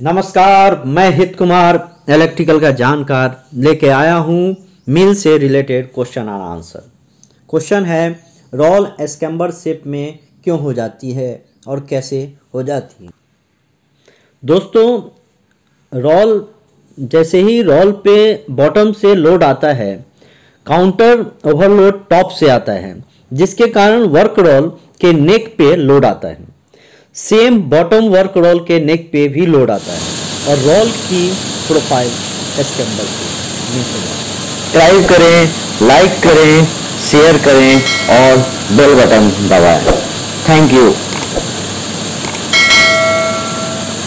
नमस्कार, मैं हित कुमार इलेक्ट्रिकल का जानकार, लेके आया हूँ मिल से रिलेटेड क्वेश्चन और आंसर क्वेश्चन है रोल एस्केम्बर शेप में क्यों हो जाती है और कैसे हो जाती है? दोस्तों रोल जैसे ही रोल पे बॉटम से लोड आता है काउंटर ओवरलोड टॉप से आता है, जिसके कारण वर्क रोल के नेक पे लोड आता है। सेम बॉटम वर्क रोल के नेक पे भी लोड आता है और रोल की प्रोफ़ाइल एस्केम्बल सब्सक्राइब करें लाइक करें शेयर करें और बेल बटन दबाएँ। Thank you